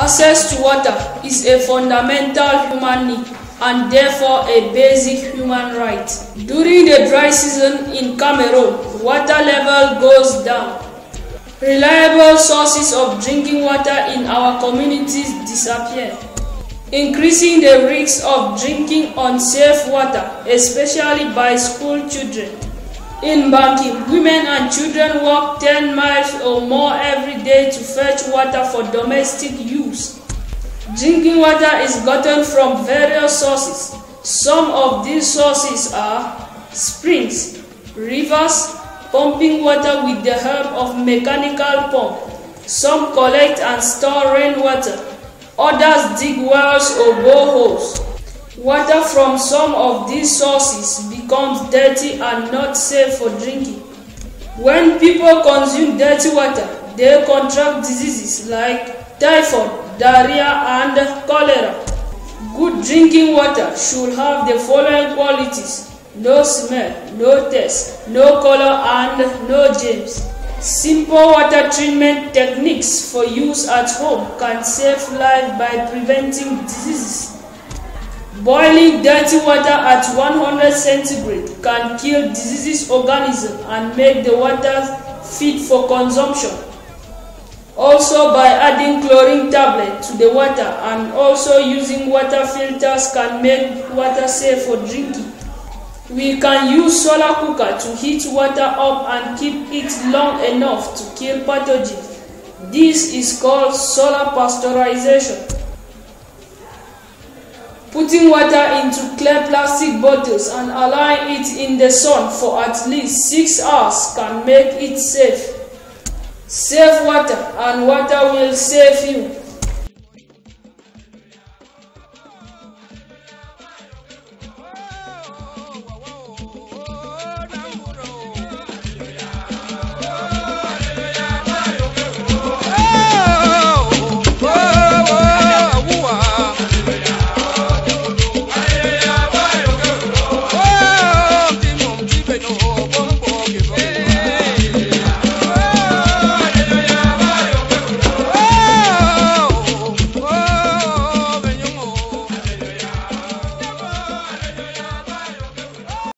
Access to water is a fundamental human need and therefore a basic human right. During the dry season in Cameroon, water level goes down. Reliable sources of drinking water in our communities disappear, increasing the risk of drinking unsafe water, especially by school children. In Banki, women and children walk 10 miles or more every day to fetch water for domestic use. Drinking water is gotten from various sources. Some of these sources are springs, rivers, pumping water with the help of mechanical pump. Some collect and store rainwater. Others dig wells or boreholes. Water from some of these sources becomes dirty and not safe for drinking. When people consume dirty water, they contract diseases like typhoid, diarrhea, and cholera. Good drinking water should have the following qualities no smell, no taste, no color, and no germs. Simple water treatment techniques for use at home can save life by preventing diseases. Boiling dirty water at 100 centigrade can kill diseases organism and make the water fit for consumption. Also by adding chlorine tablet to the water and also using water filters can make water safe for drinking. We can use solar cooker to heat water up and keep it long enough to kill pathogens. This is called solar pasteurization. Putting water into clear plastic bottles and allowing it in the sun for at least 6 hours can make it safe. Save water and water will save you.